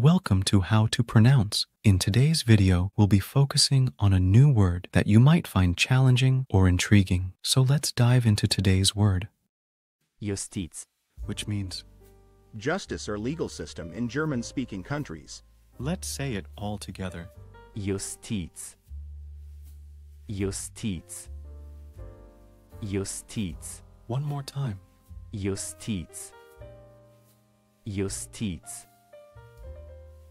Welcome to How to Pronounce. In today's video, we'll be focusing on a new word that you might find challenging or intriguing. So let's dive into today's word, Justiz. which means justice or legal system in German-speaking countries. let's say it all together. Justiz. Justiz. Justiz. One more time. Justiz. Justiz.